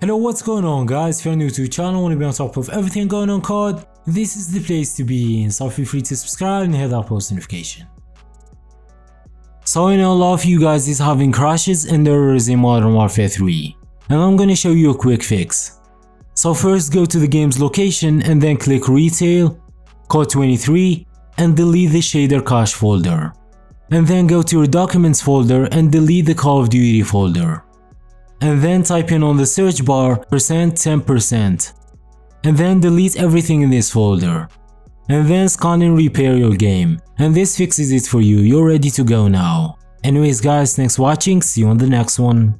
Hello what's going on guys, if you're new to the channel want to be on top of everything going on COD, this is the place to be in so feel free to subscribe and hit that post notification. So I know a lot of you guys is having crashes and errors in Modern Warfare 3 and I'm gonna show you a quick fix. So first go to the game's location and then click retail, COD 23 and delete the shader cache folder. And then go to your documents folder and delete the Call of Duty folder and then type in on the search bar percent %10% and then delete everything in this folder and then scan and repair your game and this fixes it for you, you're ready to go now. Anyways guys, thanks for watching, see you on the next one.